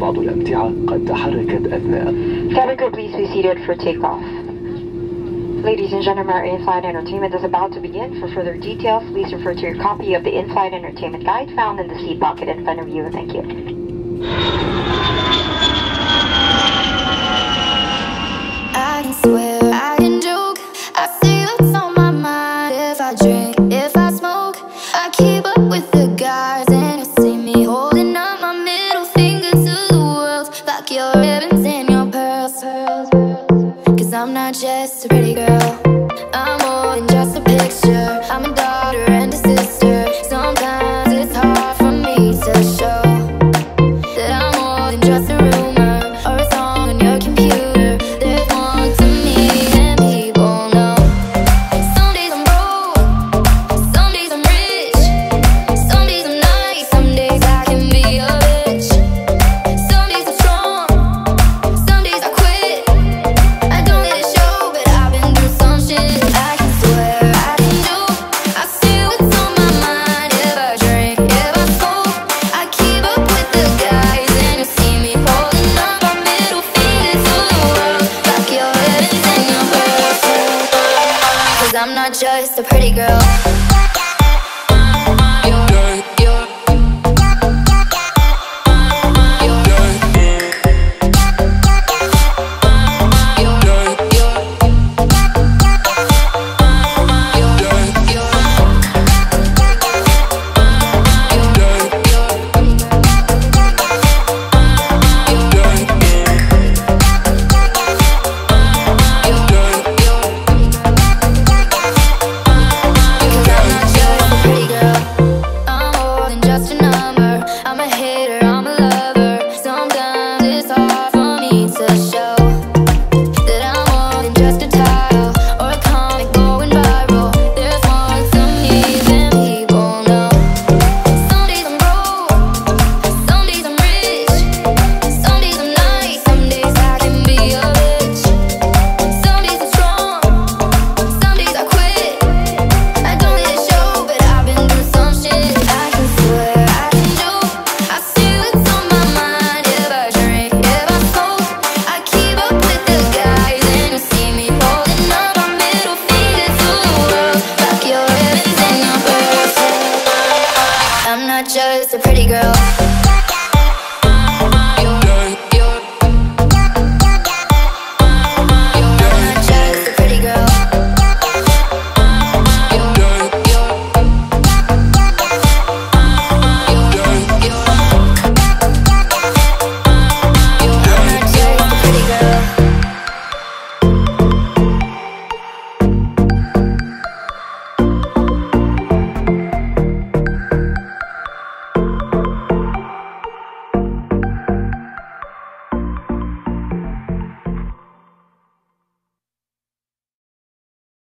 وبعض الأمتعة قد تحركت أثناء Cabin please be seated for takeoff. Ladies and gentlemen, our in-flight entertainment is about to begin. For further details, please refer to your copy of the in-flight entertainment guide found in the seat pocket in front of you. Thank you. I'm not just a pretty girl. just a pretty girl. just a pretty girl.